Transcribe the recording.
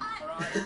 I,